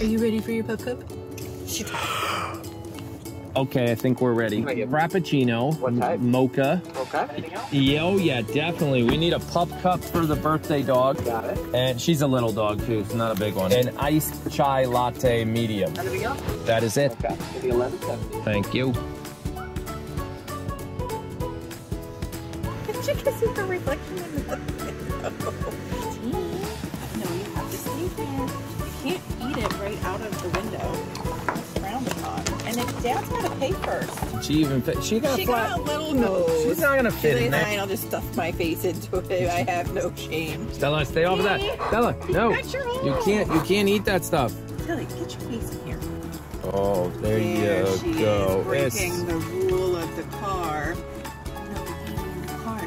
Are you ready for your pup cup? Okay, I think we're ready. Can Frappuccino, What type? mocha. Okay. Anything else? Yo, yeah, definitely. We need a pup cup for the birthday dog. Got it. And she's a little dog too, it's not a big one. An iced chai latte medium. Anything else? That is it. Okay. Maybe eleven seventy. Thank you. Did you guys see her reflection in the if Dad's got to pay first. She even fit. She got She a flat. got a little nose. She's not gonna fit She's in there. I'll just stuff my face into it. I have no shame. Stella, stay off of that. Stella, no. You can't. You can't eat that stuff. Tilly, get your face in here. Oh, there, There you she go. is breaking It's- the rule of the car. No the car.